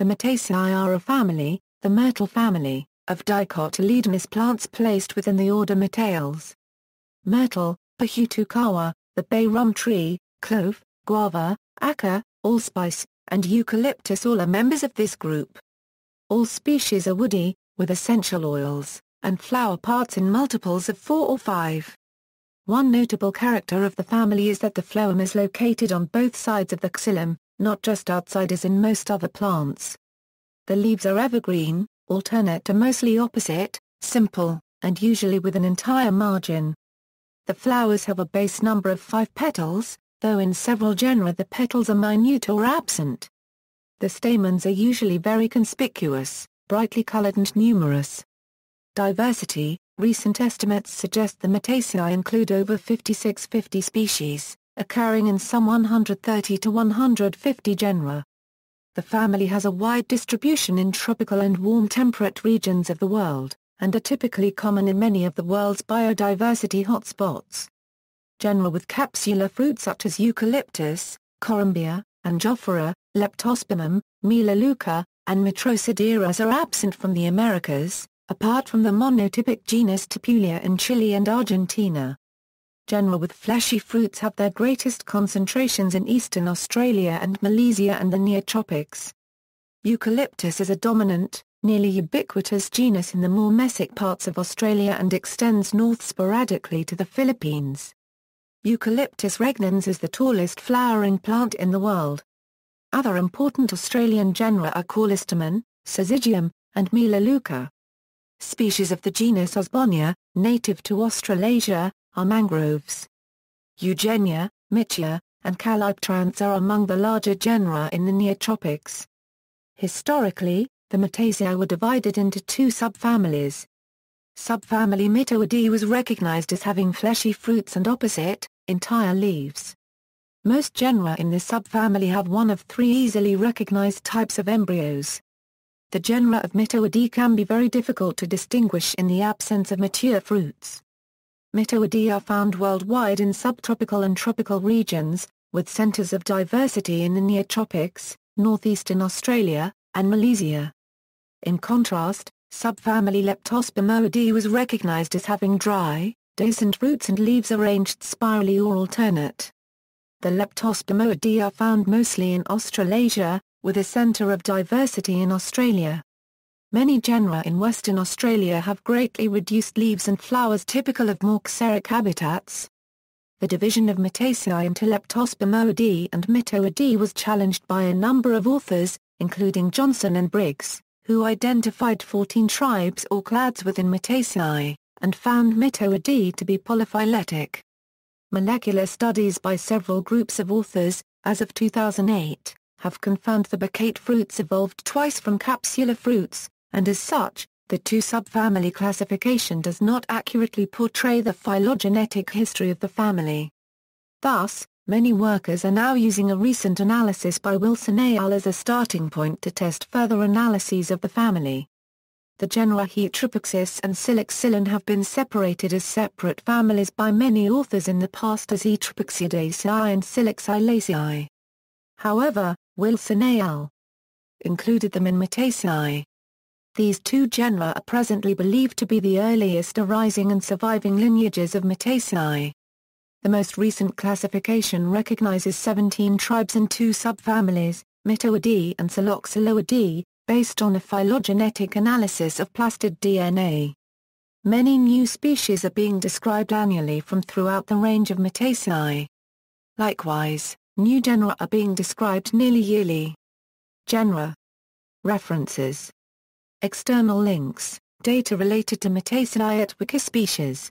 The Myrtaceae are a family, the myrtle family, of dicotyledonous plants placed within the order Myrtales. Myrtle, Pohutukawa, the bay rum tree, clove, guava, acca, allspice, and eucalyptus all are members of this group. All species are woody, with essential oils, and flower parts in multiples of four or five. One notable character of the family is that the phloem is located on both sides of the xylem, not just outside as in most other plants. The leaves are evergreen, alternate to mostly opposite, simple, and usually with an entire margin. The flowers have a base number of five petals, though in several genera the petals are minute or absent. The stamens are usually very conspicuous, brightly colored and numerous. Diversity Recent estimates suggest the Myrtaceae include over 5650 species, occurring in some 130 to 150 genera. The family has a wide distribution in tropical and warm temperate regions of the world and are typically common in many of the world's biodiversity hotspots. Genera with capsular fruit such as eucalyptus, corymbia, angophora, leptospermum, melaleuca, and metrosideros are absent from the Americas, apart from the monotypic genus Tepualia in Chile and Argentina. Genera with fleshy fruits have their greatest concentrations in eastern Australia and Malaysia and the Neotropics. Eucalyptus is a dominant, nearly ubiquitous genus in the more mesic parts of Australia and extends north sporadically to the Philippines. Eucalyptus regnans is the tallest flowering plant in the world. Other important Australian genera are Callistemon, Syzygium, and Melaleuca. Species of the genus Osbornia, native to Australasia, are mangroves. Eugenia, Myrcia, and Calyptranthes are among the larger genera in the Neotropics. Historically, the Myrtaceae were divided into two subfamilies. Subfamily Myrtoideae was recognized as having fleshy fruits and opposite, entire leaves. Most genera in this subfamily have one of three easily recognized types of embryos. The genera of Myrtoideae can be very difficult to distinguish in the absence of mature fruits. Myrtoideae are found worldwide in subtropical and tropical regions, with centers of diversity in the Neotropics, northeastern Australia, and Malaysia. In contrast, subfamily Leptospermoideae was recognized as having dry, dehiscent roots and leaves arranged spirally or alternate. The Leptospermoideae are found mostly in Australasia, with a centre of diversity in Australia. Many genera in Western Australia have greatly reduced leaves and flowers typical of more xeric habitats. The division of Myrtaceae into Leptospermoideae and Myrtoideae was challenged by a number of authors, including Johnson and Briggs, who identified 14 tribes or clades within Myrtaceae, and found Myrtoideae to be polyphyletic. Molecular studies by several groups of authors, as of 2008, have confirmed the baccate fruits evolved twice from capsular fruits, and as such, the two subfamily classification does not accurately portray the phylogenetic history of the family. Thus, Many workers are now using a recent analysis by Wilson et al. as a starting point to test further analyses of the family. The genera Heteropyxis and Psiloxylon have been separated as separate families by many authors in the past as Heteropyxidaceae and Psiloxylaceae. However, Wilson et al. included them in Myrtaceae. These two genera are presently believed to be the earliest arising and surviving lineages of Myrtaceae. The most recent classification recognizes 17 tribes and two subfamilies, Myrtoideae and Psiloxyloideae, based on a phylogenetic analysis of plastid DNA. Many new species are being described annually from throughout the range of Myrtaceae. Likewise, new genera are being described nearly yearly. Genera References External links, data related to Myrtaceae at Wikispecies